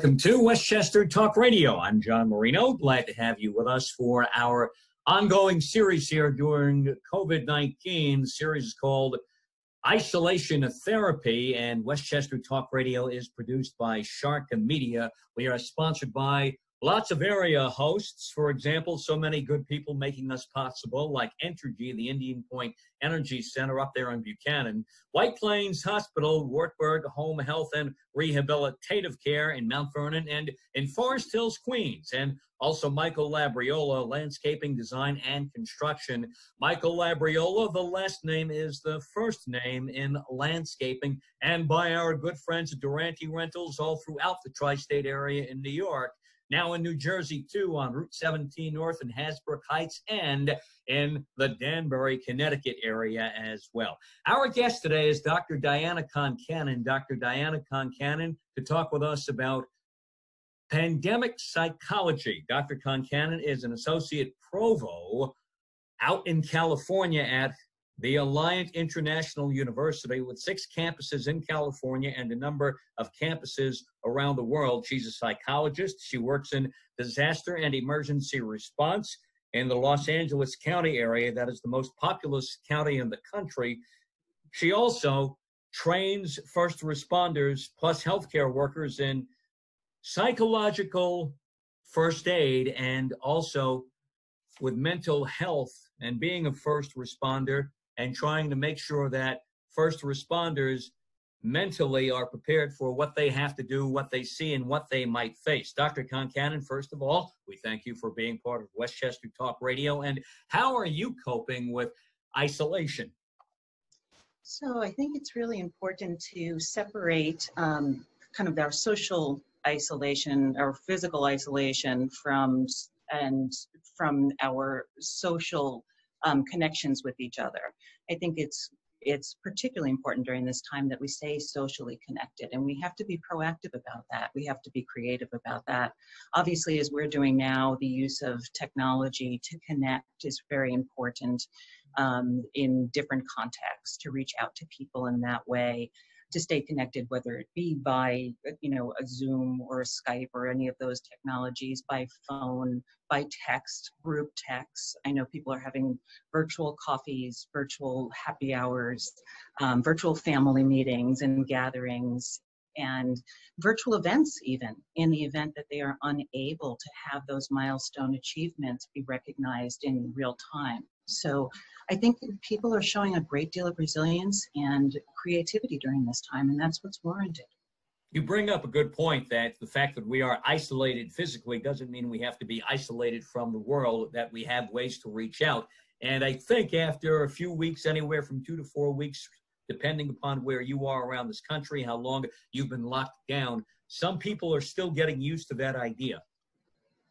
welcome to Westchester Talk Radio. I'm John Marino. Glad to have you with us for our ongoing series here during COVID 19. The series is called Isolation Therapy, and Westchester Talk Radio is produced by Shark Media. We are sponsored by Lots of area hosts, for example, so many good people making this possible, like Entergy, the Indian Point Energy Center up there in Buchanan, White Plains Hospital, Wartburg Home Health and Rehabilitative Care in Mount Vernon, and in Forest Hills, Queens, and also Michael Labriola, Landscaping Design and Construction. Michael Labriola, the last name is the first name in landscaping, and by our good friends at Durante Rentals all throughout the tri state area in New York now in New Jersey too on Route 17 North in Hasbrouck Heights and in the Danbury, Connecticut area as well. Our guest today is Dr. Diana Concannon. Dr. Diana Concannon to talk with us about pandemic psychology. Dr. Concannon is an associate provo out in California at the Alliant International University with six campuses in California and a number of campuses around the world. She's a psychologist. She works in disaster and emergency response in the Los Angeles County area, that is the most populous county in the country. She also trains first responders plus healthcare workers in psychological first aid and also with mental health and being a first responder and trying to make sure that first responders mentally are prepared for what they have to do, what they see, and what they might face. Dr. Concannon, first of all, we thank you for being part of Westchester Talk Radio. And how are you coping with isolation? So I think it's really important to separate um, kind of our social isolation, our physical isolation from and from our social um, connections with each other. I think it's it's particularly important during this time that we stay socially connected and we have to be proactive about that. We have to be creative about that. Obviously as we're doing now the use of technology to connect is very important um, in different contexts to reach out to people in that way to stay connected, whether it be by, you know, a Zoom or a Skype or any of those technologies, by phone, by text, group text. I know people are having virtual coffees, virtual happy hours, um, virtual family meetings and gatherings, and virtual events even in the event that they are unable to have those milestone achievements be recognized in real time. So I think people are showing a great deal of resilience and creativity during this time, and that's what's warranted. You bring up a good point that the fact that we are isolated physically doesn't mean we have to be isolated from the world, that we have ways to reach out. And I think after a few weeks, anywhere from two to four weeks, depending upon where you are around this country, how long you've been locked down, some people are still getting used to that idea.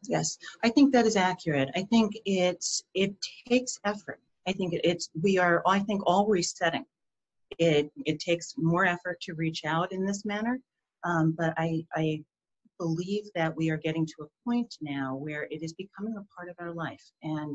Yes, I think that is accurate. I think it's it takes effort. I think it's we are I think all resetting. It it takes more effort to reach out in this manner, um, but I I believe that we are getting to a point now where it is becoming a part of our life. And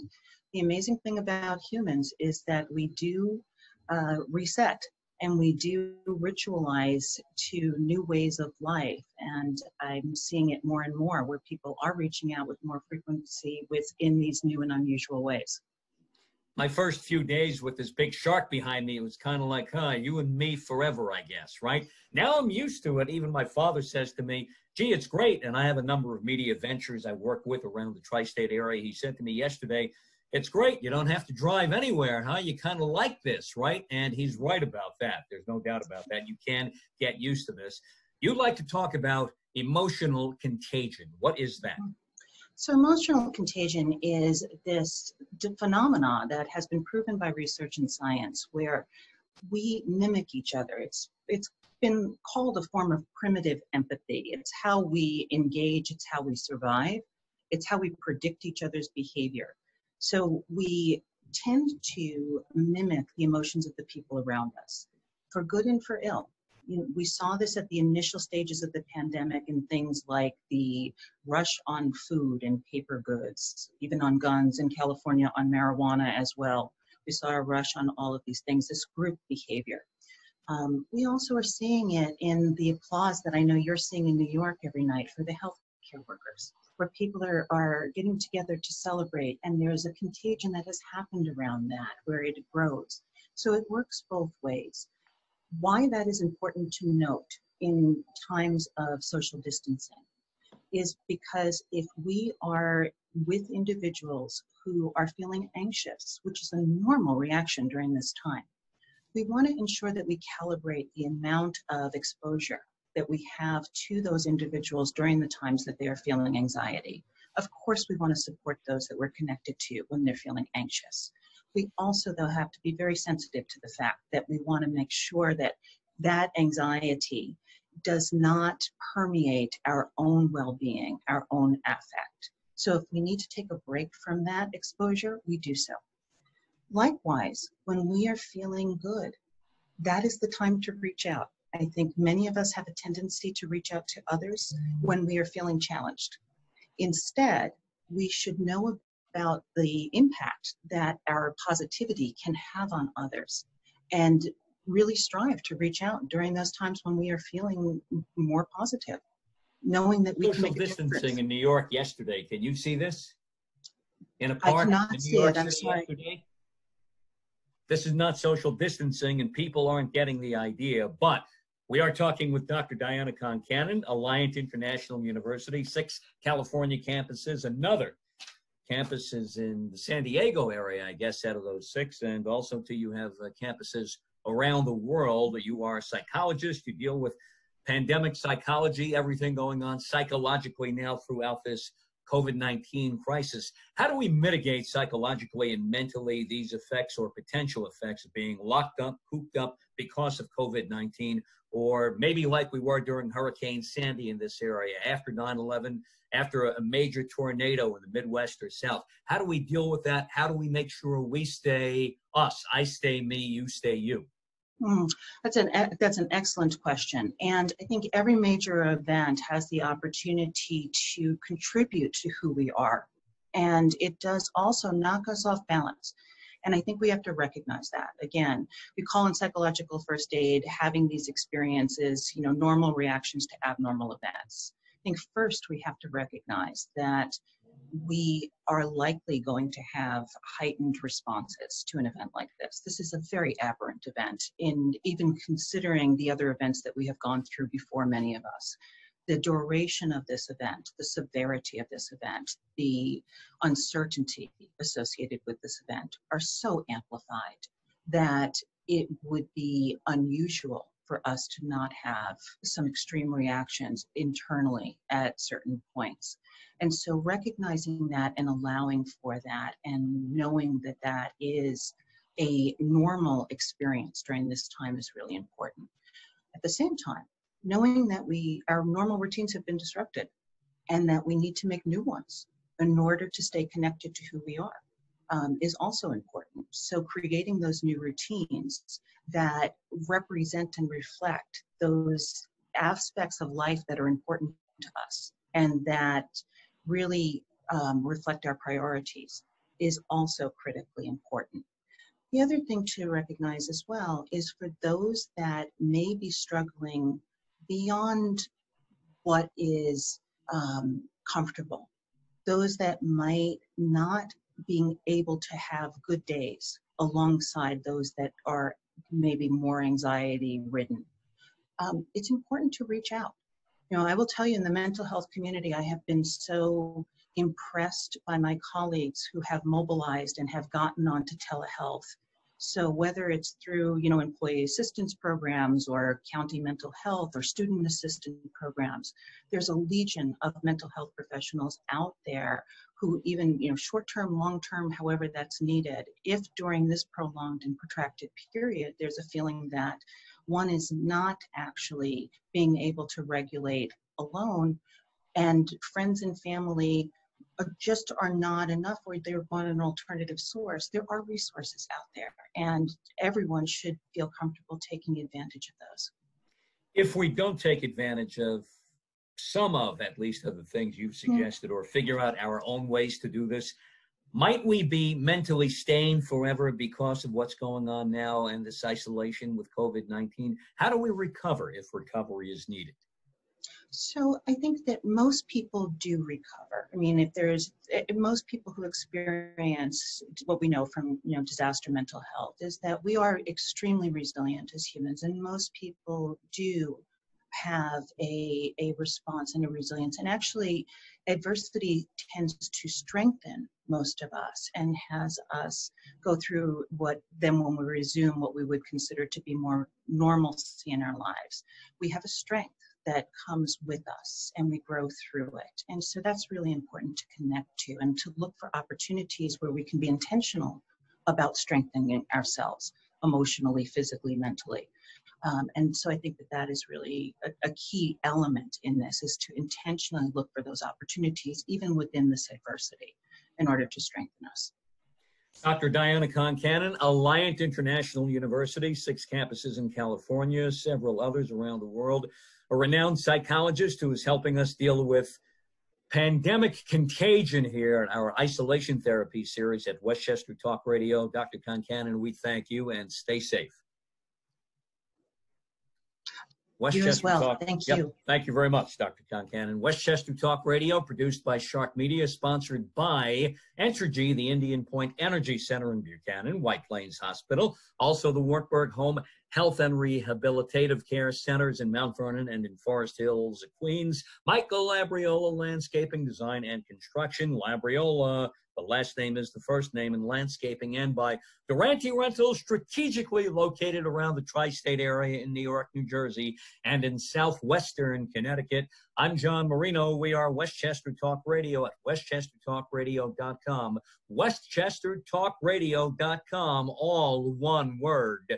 the amazing thing about humans is that we do uh, reset and we do ritualize to new ways of life. And I'm seeing it more and more where people are reaching out with more frequency within these new and unusual ways my first few days with this big shark behind me, it was kind of like, huh, you and me forever, I guess, right? Now I'm used to it. Even my father says to me, gee, it's great. And I have a number of media ventures I work with around the tri state area. He said to me yesterday, it's great. You don't have to drive anywhere, huh? You kind of like this, right? And he's right about that. There's no doubt about that. You can get used to this. You'd like to talk about emotional contagion. What is that? So emotional contagion is this phenomena that has been proven by research and science where we mimic each other. It's it's been called a form of primitive empathy. It's how we engage, it's how we survive, it's how we predict each other's behavior. So we tend to mimic the emotions of the people around us, for good and for ill you know, we saw this at the initial stages of the pandemic in things like the rush on food and paper goods, even on guns in California, on marijuana as well. We saw a rush on all of these things, this group behavior. Um, we also are seeing it in the applause that I know you're seeing in New York every night for the healthcare workers, where people are, are getting together to celebrate, and there's a contagion that has happened around that where it grows. So it works both ways. Why that is important to note in times of social distancing is because if we are with individuals who are feeling anxious, which is a normal reaction during this time, we want to ensure that we calibrate the amount of exposure that we have to those individuals during the times that they are feeling anxiety. Of course, we want to support those that we're connected to when they're feeling anxious. We also, though, have to be very sensitive to the fact that we want to make sure that that anxiety does not permeate our own well being, our own affect. So, if we need to take a break from that exposure, we do so. Likewise, when we are feeling good, that is the time to reach out. I think many of us have a tendency to reach out to others when we are feeling challenged. Instead, we should know about the impact that our positivity can have on others and really strive to reach out during those times when we are feeling more positive, knowing that we Social can make distancing difference. in New York yesterday. Can you see this? In a park I cannot in New see York it, I'm sorry. yesterday? This is not social distancing, and people aren't getting the idea. But we are talking with Dr. Diana Concannon, Alliant International University, six California campuses, another campus is in the San Diego area, I guess, out of those six, and also too you have uh, campuses around the world. You are a psychologist. You deal with pandemic psychology, everything going on psychologically now throughout this COVID 19 crisis. How do we mitigate psychologically and mentally these effects or potential effects of being locked up, cooped up because of COVID 19, or maybe like we were during Hurricane Sandy in this area after 9 11, after a major tornado in the Midwest or South? How do we deal with that? How do we make sure we stay us? I stay me, you stay you. Hmm, That's an that's an excellent question, and I think every major event has the opportunity to contribute to who we are, and it does also knock us off balance. And I think we have to recognize that. Again, we call in psychological first aid having these experiences, you know, normal reactions to abnormal events. I think first we have to recognize that we are likely going to have heightened responses to an event like this. This is a very aberrant event, in even considering the other events that we have gone through before many of us. The duration of this event, the severity of this event, the uncertainty associated with this event are so amplified that it would be unusual for us to not have some extreme reactions internally at certain points. And so recognizing that and allowing for that and knowing that that is a normal experience during this time is really important. At the same time, knowing that we our normal routines have been disrupted and that we need to make new ones in order to stay connected to who we are um, is also important. So creating those new routines that represent and reflect those aspects of life that are important to us and that really um, reflect our priorities is also critically important. The other thing to recognize as well is for those that may be struggling beyond what is um, comfortable, those that might not being able to have good days alongside those that are maybe more anxiety ridden. Um, it's important to reach out. You know, I will tell you in the mental health community, I have been so impressed by my colleagues who have mobilized and have gotten onto telehealth. So whether it's through, you know, employee assistance programs or county mental health or student assistance programs, there's a legion of mental health professionals out there who even, you know, short-term, long-term, however that's needed, if during this prolonged and protracted period, there's a feeling that one is not actually being able to regulate alone. And friends and family just are not enough or they want an alternative source. There are resources out there and everyone should feel comfortable taking advantage of those. If we don't take advantage of some of, at least, of the things you've hmm. suggested or figure out our own ways to do this, might we be mentally stained forever because of what's going on now and this isolation with COVID 19? How do we recover if recovery is needed? So I think that most people do recover. I mean, if there's eh, most people who experience what we know from you know disaster mental health is that we are extremely resilient as humans, and most people do have a, a response and a resilience. And actually, adversity tends to strengthen most of us and has us go through what then when we resume what we would consider to be more normalcy in our lives, we have a strength that comes with us and we grow through it. And so that's really important to connect to and to look for opportunities where we can be intentional about strengthening ourselves emotionally, physically, mentally. Um, and so I think that that is really a, a, key element in this is to intentionally look for those opportunities, even within this adversity, in order to strengthen us. Dr. Diana Concannon, Alliant International University, six campuses in California, several others around the world, a renowned psychologist who is helping us deal with pandemic contagion here in our isolation therapy series at Westchester Talk Radio. Dr. Concannon, we thank you and stay safe. Westchester you as well. Talk. Thank yep. you. Thank you very much, Dr. Concannon. Westchester Talk Radio, produced by Shark Media, sponsored by Entergy, the Indian Point Energy Center in Buchanan, White Plains Hospital, also the Wartburg Home Health and Rehabilitative Care Centers in Mount Vernon and in Forest Hills, Queens. Michael Labriola, Landscaping Design and Construction. Labriola the last name is the first name in landscaping, and by Durante Rentals, strategically located around the tri state area in New York, New Jersey, and in southwestern Connecticut. I'm John Marino. We are Westchester Talk Radio at westchestertalkradio.com. Westchestertalkradio.com, all one word.